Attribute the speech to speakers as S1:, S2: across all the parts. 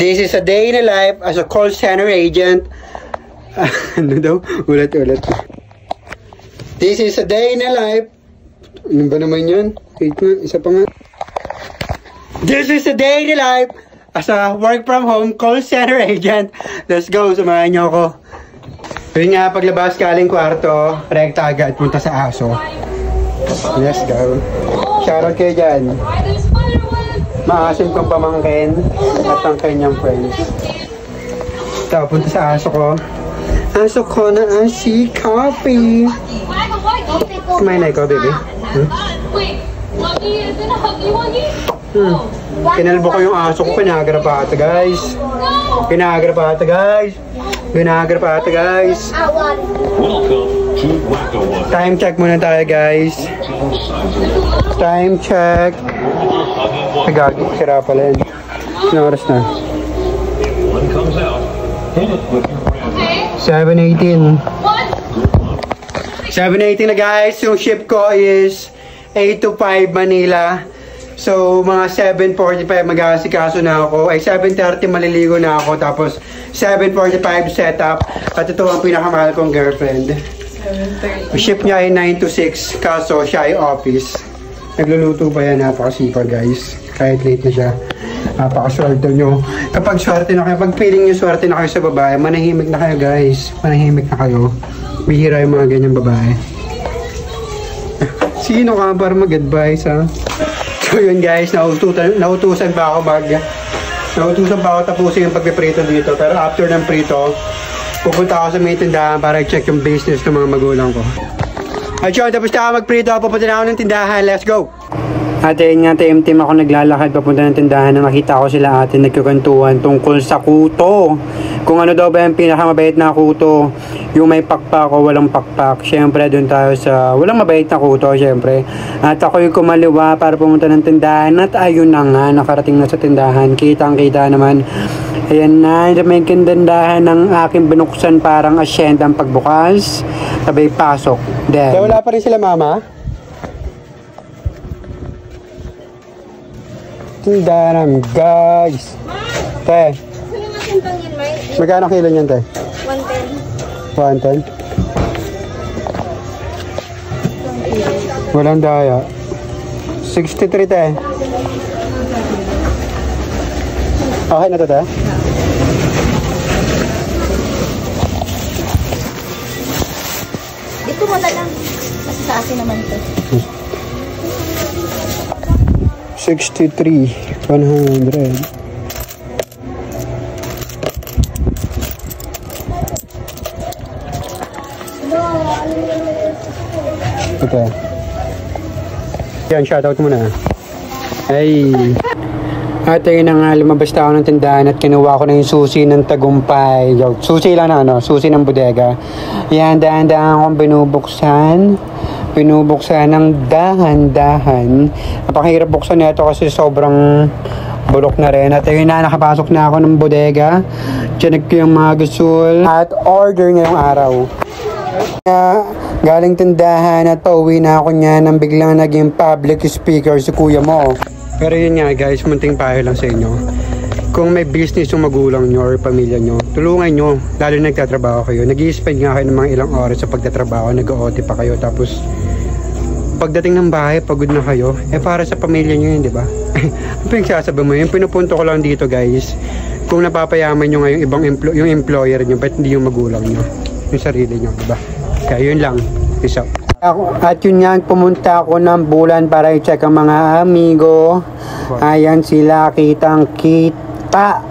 S1: This is a day in a life as a call center agent. ano daw? Ulit, ulit. This is a day in a life. Ano ba naman yun? Wait nga, isa pa nga. This is a day in a life as a work from home call center agent. Let's go, samahan niyo ako. Yun nga, paglabas galing kwarto, rekta agad, punta sa aso. Let's go. Shoutout kayo dyan. Maasim kong pamangkin at ang kanyang friends. Ito, punta sa aso ko. Aso ko na ang si Coffee. Kumain na ikaw, baby. Hmm? Hmm. Kinalbo ko yung aso ko, pinagra pa ata, guys.
S2: No!
S1: Pinagra pa ata, guys. Pinagra pa ata, guys. Time check muna tayo, guys. Time check. Gagi. Sira pala yun. Anong oras na?
S3: One comes out. Hit it with your friend.
S2: Okay,
S1: 7.18.
S2: what?
S1: 7.18 na guys. Yung ship ko is 8 to 5 Manila. So, mga 7.45 mag-aasikaso na ako. Ay, 7.30 maliligo na ako. Tapos, 7.45 setup. At ito ang pinakamahal kong girlfriend. Ship niya ay 9 to 6. Kaso, siya ay office. Nagluluto pa yan. Napakasipag guys. Kahit late na siya. Napakaswerte nyo. Kapag swerte na kayo, pag feeling nyo swerte na kayo sa babae, manahimik na kayo guys. Manahimik na kayo. Bihira yung mga ganyang babae. Sino ka para mag-advise ha? So yun guys, nautusan, nautusan pa ako mag... Nautusan pa ako tapusin yung pagpiprito dito. Pero after ng prito, pupunta ako sa may tindahan para i-check yung business ng mga magulang ko. At yun, tapos na ako magprito, pupunta na ako ng tindahan. Let's go! Ate, yun nga, team-team ako naglalakad papunta ng tindahan na makita ko sila ate nagkakantuhan tungkol sa kuto. Kung ano daw ba yung pinakamabait na kuto, yung may pakpak o walang pakpak. Siyempre, doon tayo sa walang mabait na kuto, siyempre. At ako yung kumaliwa para pumunta ng tindahan at ayun na nga, nakarating na sa tindahan. Kitang-kita naman. Ayan na, may kindandahan ng aking binuksan parang asyendang pagbukas. Sabay pasok. Then, wala pa rin sila mama? Tindahan guys. Te, magkano kilo niyan, te?
S4: 110.
S1: 110? Walang daya. 63, te. Okay na to, te?
S4: Dito mo na lang. Kasi sa akin naman to.
S1: 63, 100. Ito. Yan, shoutout muna. Ay. At ayun na nga, lumabas na ako ng tindahan at kinuha ko na yung susi ng tagumpay. Yo, susi lang na, ano, susi ng bodega. Yan, dahan-dahan akong binubuksan. Binubuksan ng dahan-dahan. Napakahirap buksan nito kasi sobrang bulok na rin. At ayun na, nakapasok na ako ng bodega. Chinek ko yung mga gasol. At order ngayong araw. Na, galing tindahan at pauwi na ako niya nang biglang naging public speaker si kuya mo. Pero yun nga guys, munting payo lang sa inyo. Kung may business yung magulang nyo or pamilya nyo, tulungan nyo. Lalo na nagtatrabaho kayo. nag spend nga kayo ng mga ilang oras sa pagtatrabaho, nag-OT pa kayo. Tapos, pagdating ng bahay, pagod na kayo. Eh para sa pamilya nyo yun, di ba? Ang pinagsasabi mo, yung pinupunto ko lang dito guys, kung napapayaman nyo nga yung ibang emplo- yung employer nyo, ba't hindi yung magulang nyo? Yung sarili nyo, di ba? Kaya yun lang. Peace out. Ako, at yun nga, pumunta ako ng bulan para i-check ang mga amigo. Ayan sila, kitang kita.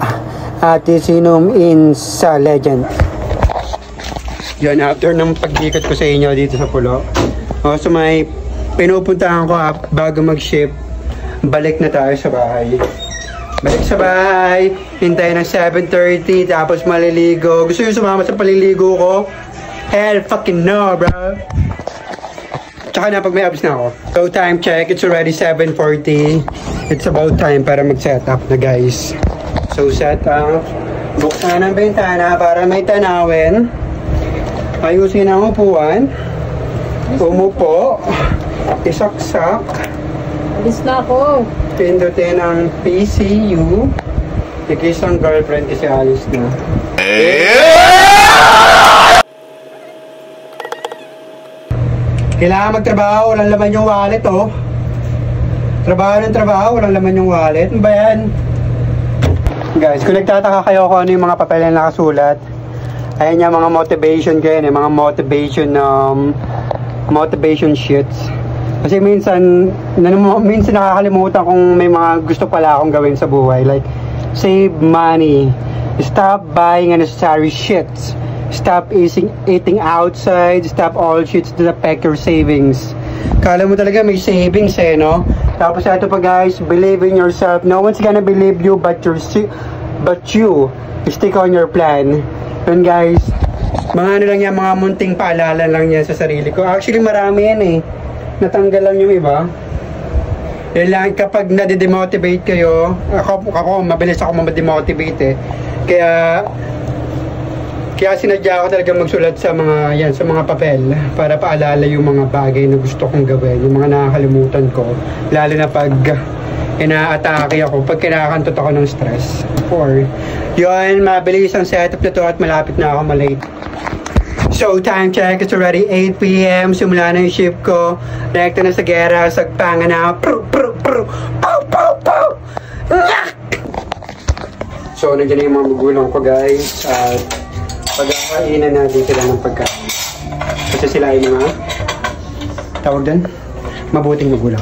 S1: At sinum in sa legend. Yan, after ng pagdikot ko sa inyo dito sa pulo. O, so may pinupuntahan ko ah, bago mag-ship. Balik na tayo sa bahay. Balik sa bahay, hintay ng 7.30, tapos maliligo. Gusto nyo sumama sa paliligo ko? Hell fucking no, bro. Tsaka na pag may abs na ako. So time check, it's already 7.40. It's about time para mag-set up na guys. So set up. Buksan ang bintana para may tanawin. Ayusin ang upuan. Umupo. Isaksak.
S4: Alis na ako.
S1: Pindutin ang PCU. Nag-kiss ang girlfriend kasi alis na. Kailangan magtrabaho, walang laman yung wallet, oh. Trabaho ng trabaho, walang laman yung wallet. Ano ba yan? Guys, kung nagtataka kayo kung ano yung mga papel na nakasulat, ayan yung mga motivation kayo, eh, mga motivation um, motivation sheets. Kasi minsan, nan- minsan nakakalimutan kung may mga gusto pala akong gawin sa buhay. Like, save money. Stop buying unnecessary shits. Stop eating, eating outside. Stop all shits that affect your savings. Kala mo talaga may savings eh, no? Tapos ito pa guys, believe in yourself. No one's gonna believe you but, your, but you. Stick on your plan. Yun guys, mga ano lang yan, mga munting paalala lang yan sa sarili ko. Actually, marami yan eh. Natanggal lang yung iba. Yan lang, kapag nade-demotivate kayo, ako, ako mabilis ako ma-demotivate eh. Kaya, kaya sinadya ko talaga magsulat sa mga, yan, sa mga papel para paalala yung mga bagay na gusto kong gawin, yung mga nakakalimutan ko. Lalo na pag ina-atake ako, pag kinakantot ako ng stress. Or, yun, mabilis ang setup na to at malapit na ako malate. So, time check. It's already 8 p.m. Simula na yung shift ko. Rekta na sa gera. Sagpanga na. Pru, pru, pru. Pow, pow, pow. So, nandiyan na yung mga magulang ko, guys. At pag-akainan natin sila ng pagkain. Kasi sila ay mga tawag doon, mabuting magulang.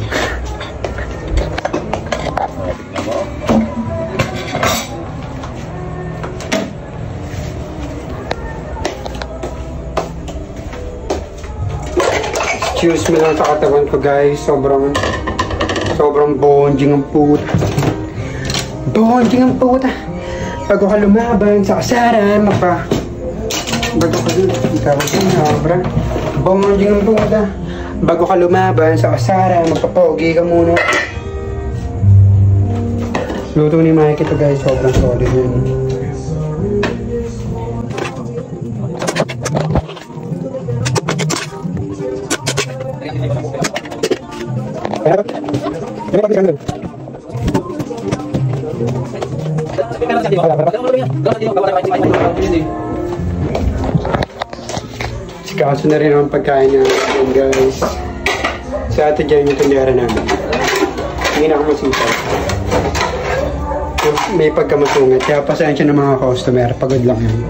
S1: Excuse me lang sa katawan ko guys. Sobrang sobrang bonding ang puta. Bonding ang puta. Bago ka lumaban sa kasaran, mapa. Bago ka ikaw sobra. Bonding ang puta. Bago ka lumaban sa kasaran, magpapogi ka muna. Luto ni Mike ito guys, sobrang solid yun. Sikaso na rin ang pagkain namin guys. Sa ate dyan yung tundera namin. Hindi na ako masipag. May pagkamasungit. Kaya pasensya ng mga customer. Pagod lang yun.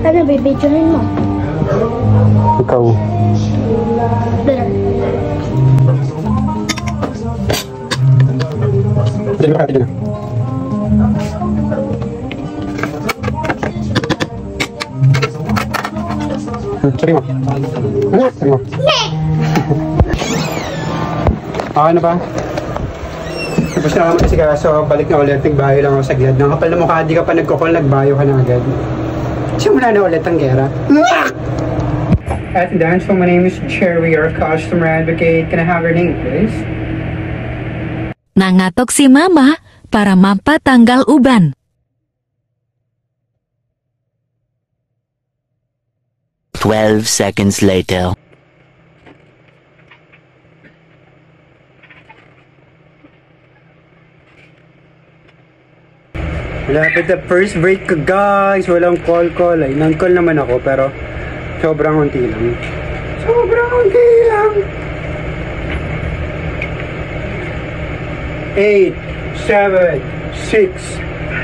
S4: Ano, bibidyohin mo?
S1: Ikaw.
S4: There.
S1: Dali ba na? Sorry mo. Ano? Sorry na? Tapos na kami kasi kaso, balik na ulit, nagbayo lang ako sa glad. Nang kapal na mukha, di ka pa nagkukol, nagbayo ka na agad. Simula na ulit ang gera. At dance, so my name is Cherry, your customer advocate. Can I have your name, please?
S5: Nangatok si mama para mampatanggal uban.
S6: Twelve seconds later.
S1: Malapit na first break ko guys. Walang call-call ay. Nang-call naman ako pero sobrang unti lang. Sobrang unti lang. 8, 7, 6,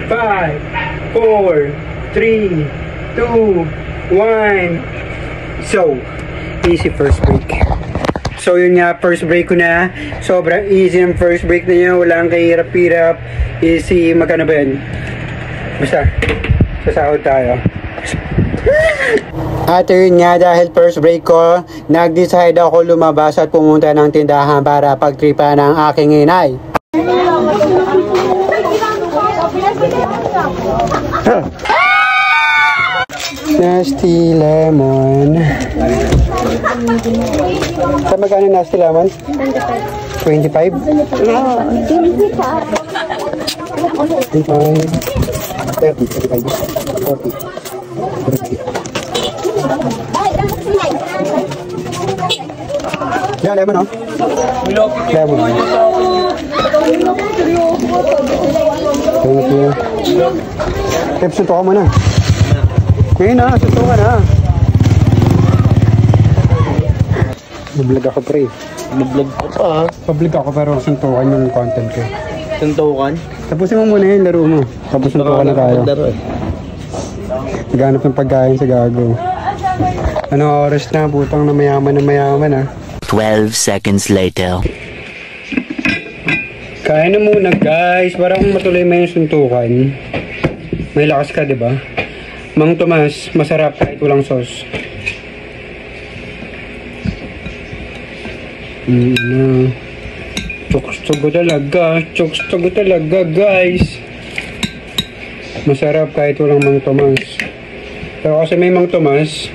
S1: 5, 4, 3, 2, 1. So, easy first break. So yun nga, first break ko na. Sobrang easy ang first break na yun. Walang kahirap-hirap. Easy, magkano ba yun? Basta, sasahod tayo. At yun nga, dahil first break ko, nag-decide ako lumabas at pumunta ng tindahan para pagtripa ng aking inay. Nasty lemon. Sa magkano nasty lemon? 25? 25. 30, 35, 40. Yan, lemon, oh. Lemon. Thank you. Tips, suntukan mo na. Ngayon na, suntukan na. Nag-vlog ako, pre.
S7: Nag-vlog ko pa.
S1: Public ako pero suntukan yung content ko.
S7: Tuntukan.
S1: Tapusin mo muna yung laro mo. Tapos suntukan na tayo.
S7: Laro eh.
S1: Naghanap ng pagkain sa gago. Ano oras na? Butang na mayaman na mayaman ah.
S6: 12 seconds later.
S1: Kain na muna guys, para kung matuloy mo yung suntukan. May lakas ka, di ba? Mang Tomas, masarap kahit walang sauce. Mm, na. Choksto ko talaga, choksto ko talaga guys. Masarap kahit walang Mang Tomas. Pero kasi may Mang Tomas,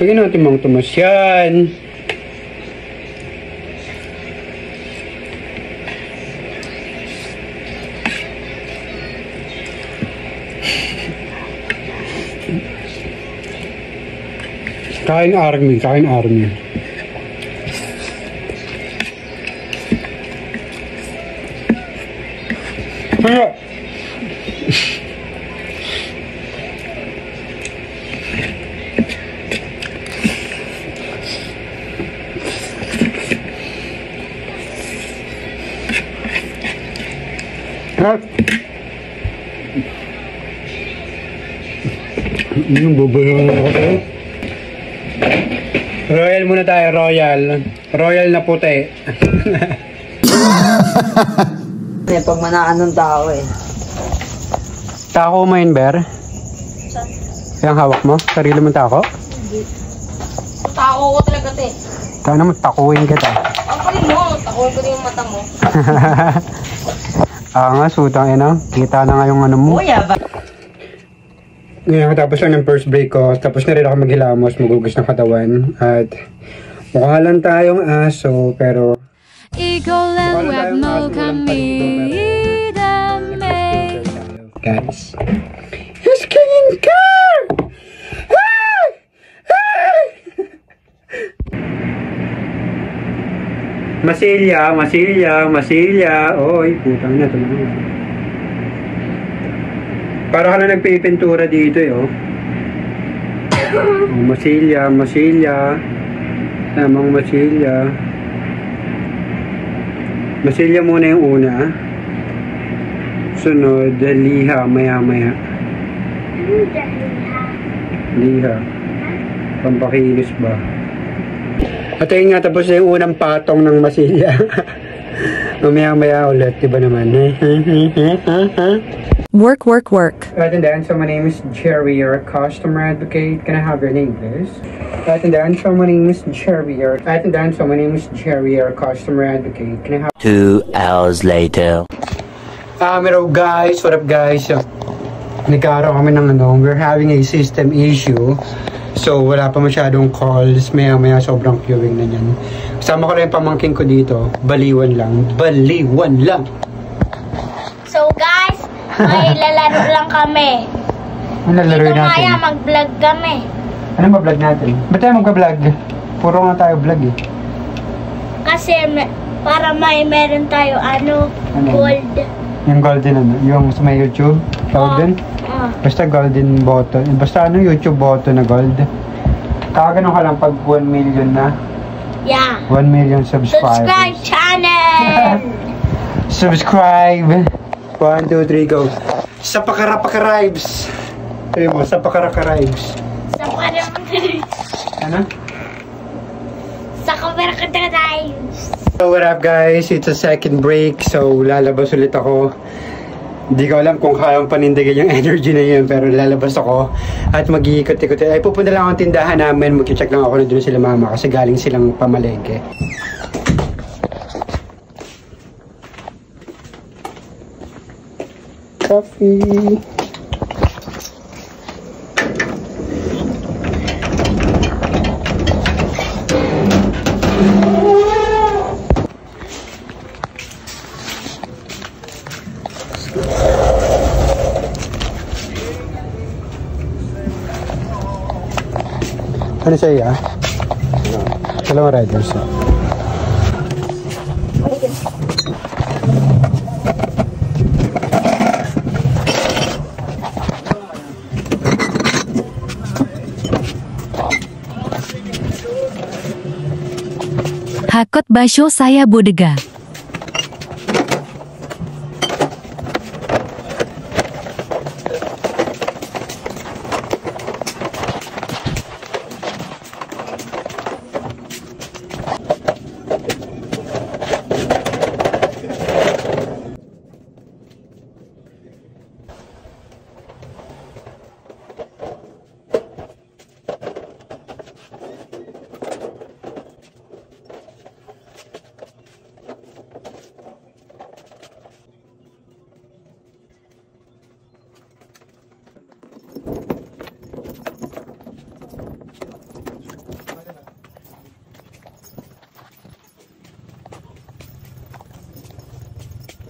S1: bigyan natin Mang Tomas yan. Kain army, kain army. Kaya, Rat. Yung Royal muna tayo, Royal. Royal na puti.
S8: Eh, pag manaan ng tao eh.
S1: Tako mo yun, Ber? Yung hawak mo? Sarili mong tako?
S2: Tao ko talaga, te.
S1: Taka naman, takuin kita.
S2: Ang pali mo, takuin ko din yung mata mo.
S1: Ah nga, sutang ina. Kita na nga yung ano mo.
S8: Kuya ba?
S1: Ngayon, tapos lang ng first break ko. Tapos na rin ako maghilamos, magugis ng katawan. At mukha lang tayong aso, pero
S5: Ikaw lang wag mo kami dami
S1: guys. Skincare! Ah! Ah! Masilya, masilya, masilya. Oy, putang na na. Para ka na nagpipintura dito eh, oh. oh masilya, masilya. Tamang masilya. Masilya muna yung una. ah. Sunod, liha, maya maya. Liha. Pampakinis ba? At ayun nga, tapos yung unang patong ng masilya. Mamaya maya ulit, di ba naman?
S5: Work, work, work.
S1: Right and then, so my name is Jerry, you're a customer advocate. Can I have your name, please? Right and then, so my name is Jerry, you're... Right and then, so my name is Jerry, you're a customer advocate. Can I have...
S6: Two hours later.
S1: Um, hello guys, what up guys? So, nagkaroon kami ng ano, we're having a system issue. So, wala pa masyadong calls. Maya maya sobrang queuing na yan. Kasama ko rin yung pamangking ko dito. Baliwan lang. Baliwan lang.
S4: May lalaro lang kami.
S1: Ano lalaro
S4: Dito
S1: natin?
S4: kaya mag-vlog kami.
S1: Ano ba vlog natin? Ba't tayo magka-vlog? Puro nga tayo vlog eh.
S4: Kasi para may meron tayo ano,
S1: Ano?
S4: gold.
S1: Yung golden ano, yung sa may YouTube. Tawag din?
S4: Ah,
S1: Basta golden button. Basta ano, YouTube button na gold. Kakaganon ka lang pag 1 million na.
S4: yeah.
S1: 1 million subscribers.
S4: Subscribe channel!
S1: Subscribe! 1, 2, 3, go! Sa pakarapakaribes! Sabi mo, sa pakarakaribes.
S4: Sa para
S1: Ano?
S4: Sa camera ka tayo.
S1: So what up guys, it's a second break so lalabas ulit ako. Hindi ko alam kung kayang panindigan yung energy na yun pero lalabas ako at mag-iikot-ikot. Ay pupunta lang ako tindahan namin, mag-check lang ako na doon sila mama kasi galing silang pamalengke. Coffee! Ano sa'yo ah? Dalawang riders ah.
S5: Hakot basyo saya bodega.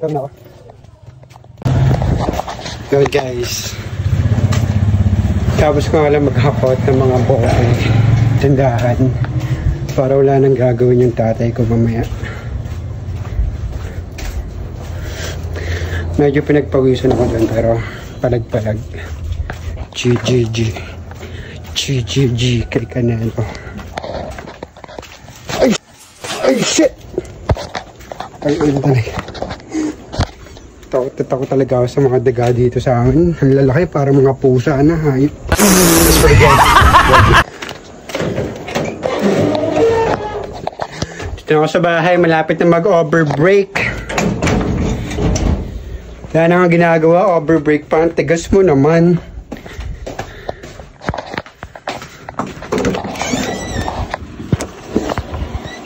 S1: Na ako. Yun guys. Tapos ko nga lang maghakot ng mga buhay tindahan para wala nang gagawin yung tatay ko mamaya. Medyo pinagpawisan ako doon pero palag-palag. GGG. GGG kay Canelo. Ay! Ay shit! Ay, ano talaga. Takot na takot talaga ako sa mga daga dito sa amin. Ang lalaki para mga pusa na hayop. Dito ako sa bahay, malapit na mag-overbreak. Wala na nga ginagawa, overbreak pa. Tigas mo naman.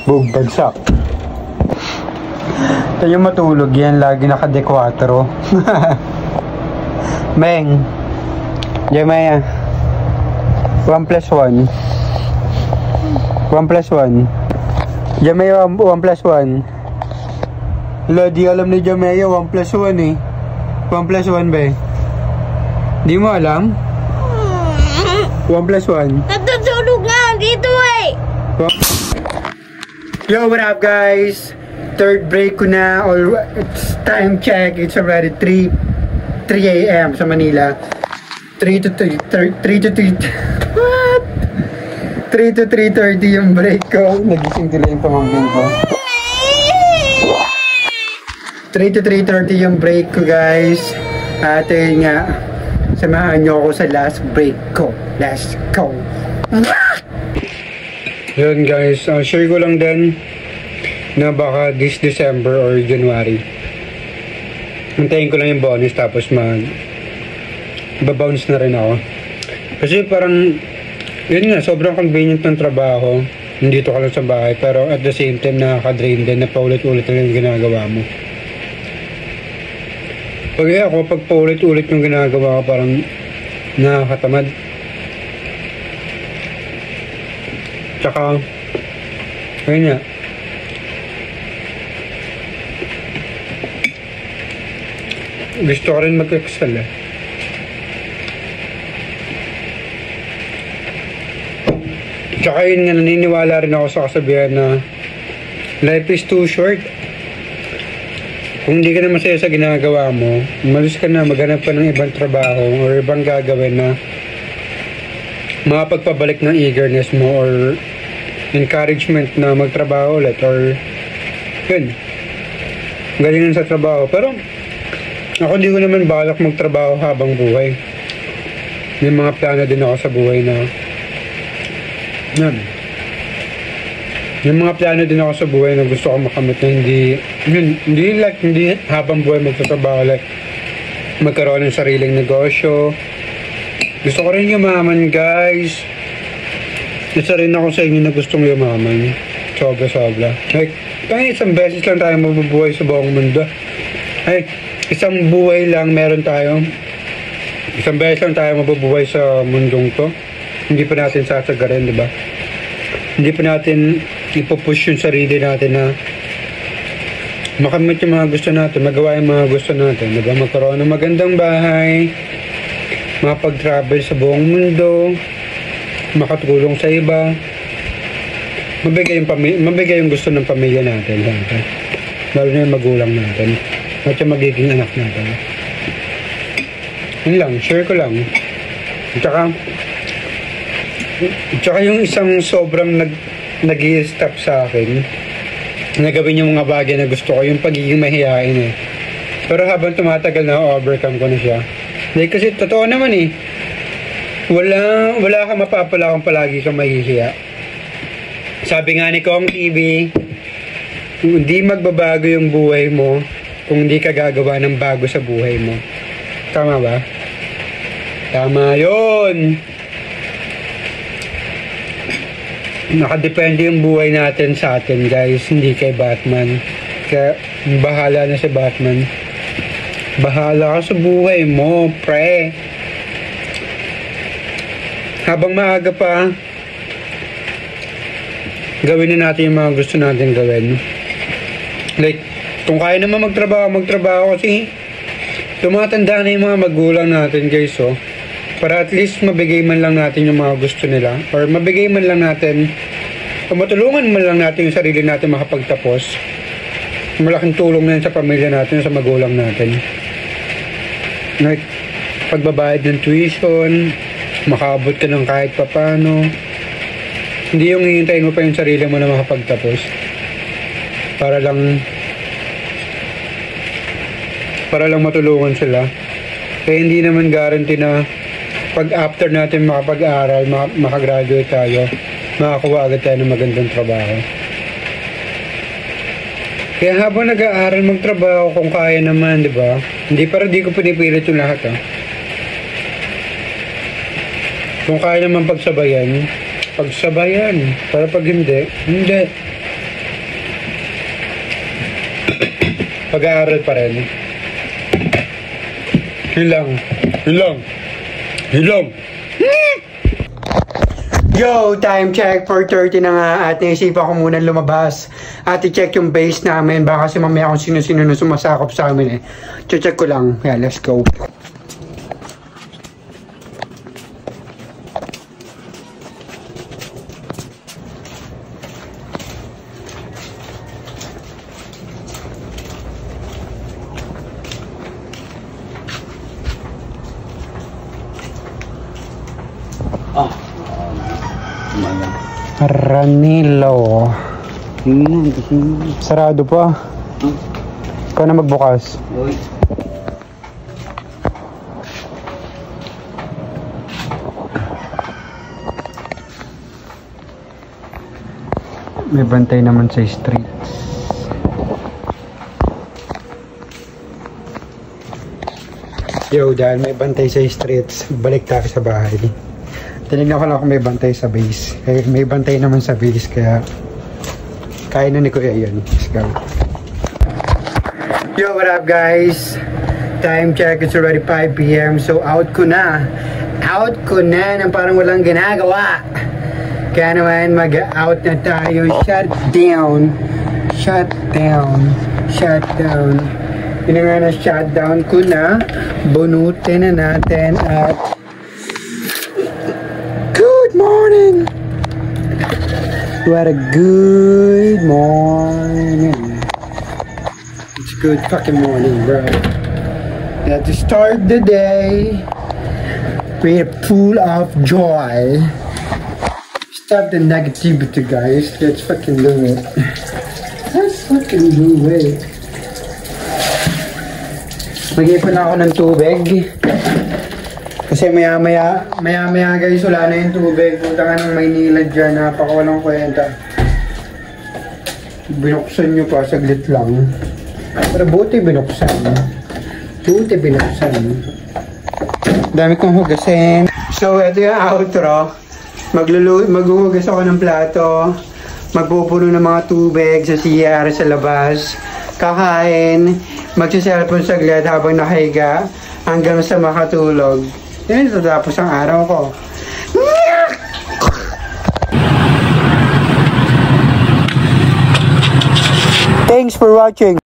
S1: Bug, bagsak. Yung matulog yan, lagi naka-dequatro. Meng, Jemaya, 1 plus 1. 1 plus 1. Jemaya, 1 plus 1. Wala, di alam ni Jemaya, 1 plus 1 eh. 1 plus 1 ba eh? Di mo alam? 1 plus 1.
S4: Natutulog nga dito eh.
S1: Yo, what up guys? Third break ko na. Or, it's time check. It's already 3 3 a.m. sa Manila. 3 to 3 3 to 3 What? 3 to 3.30 yung break ko. Nagising sila yung pamangkin ko. 3 to 3.30 yung break ko guys. At ayun nga, samahan nyo ako sa last break ko. Let's go! Yun guys, uh, share ko lang din na baka this December or January. Hintayin ko lang yung bonus tapos mag babounce na rin ako. Kasi parang yun nga, sobrang convenient ng trabaho. Nandito ka lang sa bahay pero at the same time nakaka-drain din na paulit-ulit na yung ginagawa mo. Pag ako, pag paulit-ulit yung ginagawa ko parang nakakatamad. Tsaka, ayun nga. Gusto ko rin mag-excel eh. Tsaka yun nga, naniniwala rin ako sa kasabihan na life is too short. Kung hindi ka na masaya sa ginagawa mo, umalis ka na, maghanap ka ng ibang trabaho or ibang gagawin na makapagpabalik ng eagerness mo or encouragement na magtrabaho ulit or yun galingan sa trabaho pero ako hindi ko naman balak magtrabaho habang buhay may mga plano din ako sa buhay na yun may mga plano din ako sa buhay na gusto ko makamit na hindi yun, hindi like hindi habang buhay magtatrabaho like magkaroon ng sariling negosyo gusto ko rin yumaman, guys. Isa rin ako sa inyo na gustong yumaman. Sobra-sobra. Like, kaya isang beses lang tayo mabubuhay sa buong mundo. Ay, isang buhay lang meron tayo. Isang beses lang tayo mabubuhay sa mundong to. Hindi pa natin sasagarin, di ba? Hindi pa natin ipupush yung sarili natin na makamit yung mga gusto natin, magawa yung mga gusto natin, di ba? Magkaroon ng magandang bahay, mapag-travel sa buong mundo, makatulong sa iba, mabigay yung, pami- mabigay yung gusto ng pamilya natin. Siyempre. Lalo na yung magulang natin. At yung magiging anak natin. Yun lang, share ko lang. At saka, at yung isang sobrang nag, nag stop sa akin, na gawin yung mga bagay na gusto ko, yung pagiging mahihain eh. Pero habang tumatagal na, overcome ko na siya. Like, kasi totoo naman eh. Wala, wala kang mapapala kung palagi kang mahihiya. Sabi nga ni Kong TV, hindi magbabago yung buhay mo kung hindi ka gagawa ng bago sa buhay mo. Tama ba? Tama yon. Nakadepende yung buhay natin sa atin, guys. Hindi kay Batman. Kaya, bahala na si Batman. Bahala ka sa buhay mo, pre. Habang maaga pa, gawin na natin yung mga gusto natin gawin. Like, kung kaya naman magtrabaho, magtrabaho kasi tumatanda na yung mga magulang natin, guys, oh. Para at least mabigay man lang natin yung mga gusto nila. Or mabigay man lang natin, matulungan man lang natin yung sarili natin makapagtapos. Malaking tulong na yun sa pamilya natin, sa magulang natin. Like, pagbabayad ng tuition, makaabot ka ng kahit papano. Hindi yung hihintayin mo pa yung sarili mo na makapagtapos. Para lang para lang matulungan sila. Kaya hindi naman guarantee na pag after natin makapag-aral, mak- makagraduate tayo, makakuha agad tayo ng magandang trabaho. Kaya habang nag-aaral magtrabaho kung kaya naman, di ba? Hindi para di ko pinipilit yung lahat, ah. Kung kaya naman pagsabayan, pagsabayan. Para pag hindi, hindi. Pag-aaral pa rin. Yun lang. Yun lang. Yun lang. Yo, time check. 4.30 na nga at naisipan ko muna lumabas at i-check yung base namin. Baka kasi mamaya kung sino-sino na sumasakop sa amin eh. Check ko lang. Yeah, let's go. Ranilo. Sarado pa. Ikaw na magbukas.
S8: Uy.
S1: May bantay naman sa street. Yo, dahil may bantay sa streets, balik tayo sa bahay. Tinignan ko lang kung may bantay sa base. Eh, may bantay naman sa base, kaya kaya na ni Kuya yun. Let's go. Yo, what up guys? Time check, it's already 5 p.m. So out ko na. Out ko na nang parang walang ginagawa. Kaya naman mag-out na tayo. Shut down. Shut down. Shut down. Yun nga na shutdown ko na. Bunutin na natin at Morning! What a good morning. It's a good fucking morning, bro. Yeah, to start the day with full of joy. Stop the negativity, guys. Let's fucking do it. Let's fucking do it. Mag-ipon ako ng tubig. Kasi maya maya, maya maya guys, wala na yung tubig. Punta ka ng Maynila dyan, napakawalang kwenta. Binuksan nyo pa, saglit lang. Pero buti binuksan. Buti binuksan. Dami kong hugasin. So, ito yung outro. Maglulu maghuhugas ako ng plato. Magpupuno ng mga tubig sa CR sa labas. Kakain. Magsiselfon saglit habang nakahiga. Hanggang sa makatulog. Yan, tatapos ang araw ko. Thanks for watching.